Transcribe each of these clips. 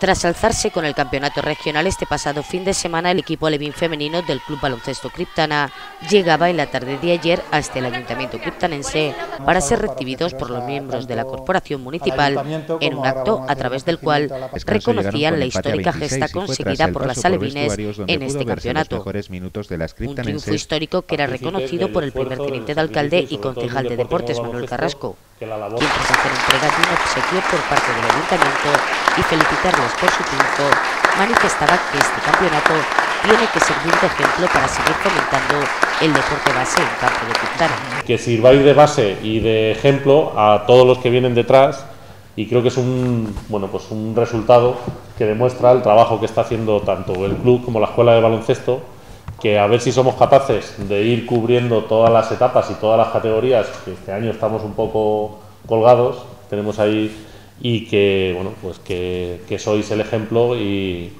Tras alzarse con el campeonato regional este pasado fin de semana, el equipo alevín femenino del Club Baloncesto Criptana llegaba en la tarde de ayer hasta el Ayuntamiento criptanense para ser recibidos por los miembros de la Corporación Municipal en un acto a través del cual reconocían la histórica gesta conseguida por las alevines en este campeonato. Un triunfo histórico que era reconocido por el primer teniente de alcalde y concejal de deportes Manuel Carrasco, quien tras hacer entrega de un obsequio por parte del Ayuntamiento y felicitarles por su triunfo, manifestaba que este campeonato tiene que servir de ejemplo para seguir fomentando el deporte base en campo de Criptana. Que sirváis de base y de ejemplo a todos los que vienen detrás y creo que es un, bueno, pues un resultado que demuestra el trabajo que está haciendo tanto el club como la escuela de baloncesto, que a ver si somos capaces de ir cubriendo todas las etapas y todas las categorías, que este año estamos un poco colgados, tenemos ahí y que, bueno, pues que, sois el ejemplo y,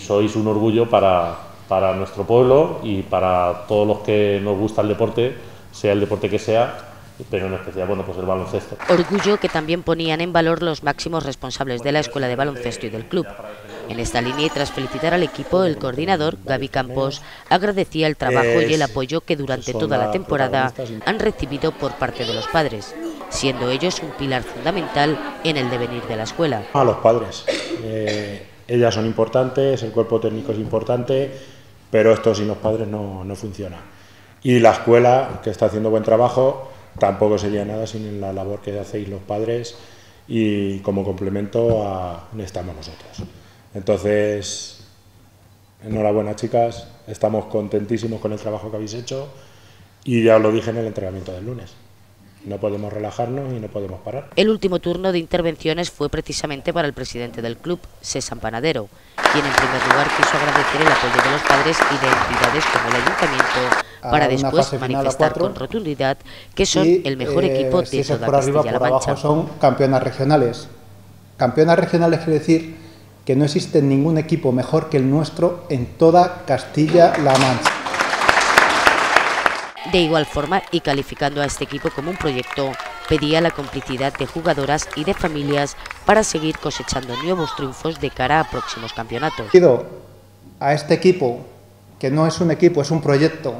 sois un orgullo para, para nuestro pueblo y para todos los que nos gusta el deporte, sea el deporte que sea, pero en especial bueno, pues el baloncesto. Orgullo que también ponían en valor los máximos responsables de la Escuela de Baloncesto y del club. En esta línea y tras felicitar al equipo, el coordinador, Gaby Campos, agradecía el trabajo y el apoyo que durante toda la temporada han recibido por parte de los padres siendo ellos un pilar fundamental en el devenir de la escuela. A los padres. Eh, ellas son importantes, el cuerpo técnico es importante, pero esto sin los padres no, no funciona. Y la escuela, que está haciendo buen trabajo, tampoco sería nada sin la labor que hacéis los padres y como complemento a, estamos nosotros. Entonces, enhorabuena chicas, estamos contentísimos con el trabajo que habéis hecho y ya os lo dije en el entrenamiento del lunes. No podemos relajarnos y no podemos parar. El último turno de intervenciones fue precisamente para el presidente del club, César Panadero, quien en primer lugar quiso agradecer el apoyo de los padres y de entidades como el ayuntamiento para después manifestar con rotundidad que son el mejor eh, equipo de toda por arriba, por abajo son campeonas regionales. Campeonas regionales quiere decir que no existe ningún equipo mejor que el nuestro en toda Castilla-La Mancha. De igual forma, y calificando a este equipo como un proyecto, pedía la complicidad de jugadoras y de familias para seguir cosechando nuevos triunfos de cara a próximos campeonatos. Pido a este equipo, que no es un equipo, es un proyecto,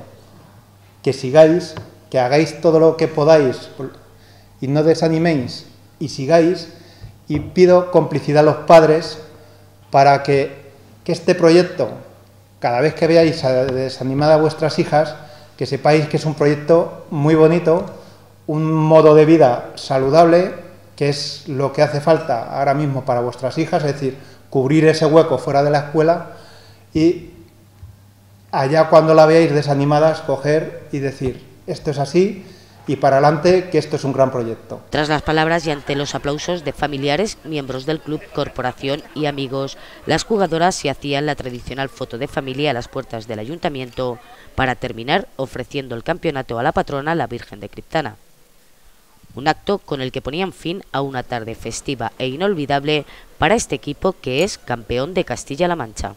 que sigáis, que hagáis todo lo que podáis y no desaniméis y sigáis. Y pido complicidad a los padres para que, este proyecto, cada vez que veáis desanimada a vuestras hijas, que sepáis que es un proyecto muy bonito, un modo de vida saludable, que es lo que hace falta ahora mismo para vuestras hijas, es decir, cubrir ese hueco fuera de la escuela y allá cuando la veáis desanimadas, coger y decir, esto es así, y para adelante, que esto es un gran proyecto. Tras las palabras y ante los aplausos de familiares, miembros del club, corporación y amigos, las jugadoras se hacían la tradicional foto de familia a las puertas del ayuntamiento para terminar ofreciendo el campeonato a la patrona, la Virgen de Criptana. Un acto con el que ponían fin a una tarde festiva e inolvidable para este equipo que es campeón de Castilla-La Mancha.